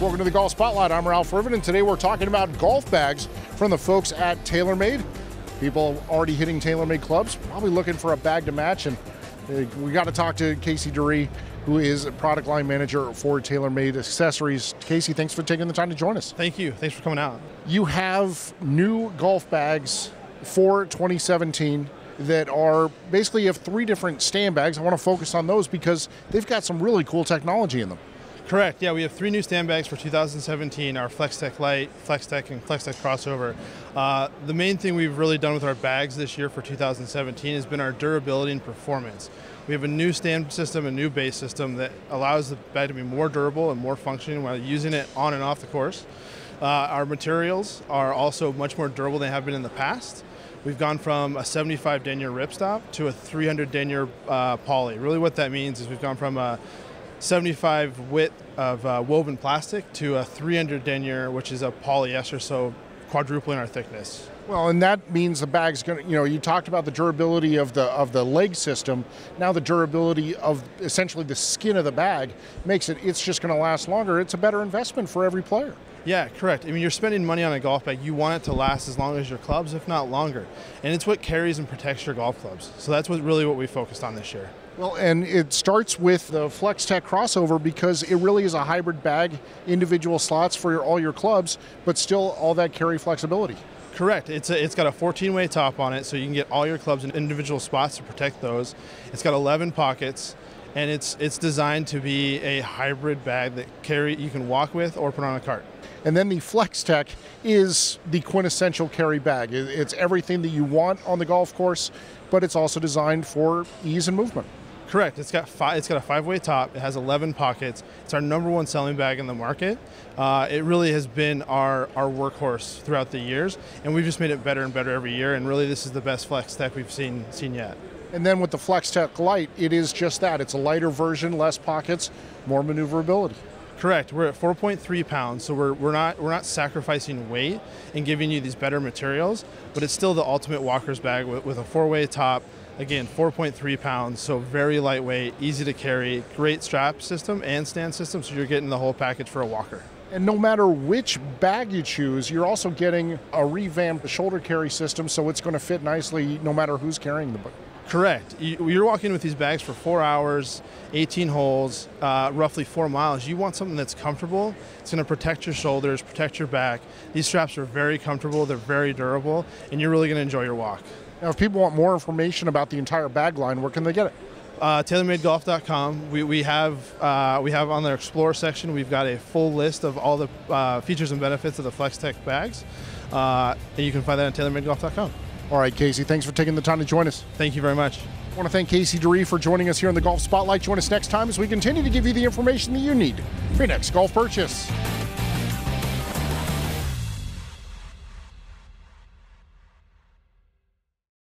Welcome to the Golf Spotlight. I'm Ralph Irvin, and today we're talking about golf bags from the folks at TaylorMade. People already hitting TaylorMade clubs, probably looking for a bag to match, and uh, we got to talk to Casey Duryee, who is a product line manager for TaylorMade Accessories. Casey, thanks for taking the time to join us. Thank you. Thanks for coming out. You have new golf bags for 2017 that are basically you have three different stand bags. I want to focus on those because they've got some really cool technology in them. Correct. Yeah, we have three new stand bags for 2017: our FlexTech Lite, FlexTech, and FlexTech Crossover. Uh, the main thing we've really done with our bags this year for 2017 has been our durability and performance. We have a new stand system, a new base system that allows the bag to be more durable and more functioning while using it on and off the course. Uh, our materials are also much more durable than they have been in the past. We've gone from a 75 denier ripstop to a 300 denier uh, poly. Really, what that means is we've gone from a 75 width of uh, woven plastic to a 300 denier, which is a polyester, so quadrupling our thickness. Well, and that means the bag's going to, you know, you talked about the durability of the of the leg system. Now the durability of essentially the skin of the bag makes it it's just going to last longer. It's a better investment for every player. Yeah, correct. I mean, you're spending money on a golf bag. You want it to last as long as your clubs, if not longer. And it's what carries and protects your golf clubs. So that's what really what we focused on this year. Well, and it starts with the FlexTech crossover because it really is a hybrid bag, individual slots for your, all your clubs, but still all that carry flexibility. Correct. It's a, it's got a 14-way top on it, so you can get all your clubs in individual spots to protect those. It's got 11 pockets, and it's it's designed to be a hybrid bag that carry you can walk with or put on a cart. And then the FlexTech is the quintessential carry bag. It's everything that you want on the golf course, but it's also designed for ease and movement. Correct. It's got five, it's got a five-way top. It has 11 pockets. It's our number one selling bag in the market. Uh, it really has been our our workhorse throughout the years, and we've just made it better and better every year. And really, this is the best FlexTech we've seen seen yet. And then with the FlexTech Lite, it is just that. It's a lighter version, less pockets, more maneuverability. Correct. We're at 4.3 pounds, so we're, we're not we're not sacrificing weight and giving you these better materials, but it's still the ultimate walker's bag with, with a four-way top. Again, 4.3 pounds, so very lightweight, easy to carry, great strap system and stand system, so you're getting the whole package for a walker. And no matter which bag you choose, you're also getting a revamped shoulder carry system, so it's going to fit nicely no matter who's carrying the book. Correct. You're walking with these bags for four hours, 18 holes, uh, roughly four miles. You want something that's comfortable. It's going to protect your shoulders, protect your back. These straps are very comfortable, they're very durable, and you're really going to enjoy your walk. Now, if people want more information about the entire bag line, where can they get it? Uh, TaylorMadeGolf.com. We, we have uh, we have on the Explore section. We've got a full list of all the uh, features and benefits of the FlexTech bags, uh, and you can find that on TaylorMadeGolf.com. All right, Casey, thanks for taking the time to join us. Thank you very much. I want to thank Casey Duryee for joining us here on the Golf Spotlight. Join us next time as we continue to give you the information that you need for your next golf purchase.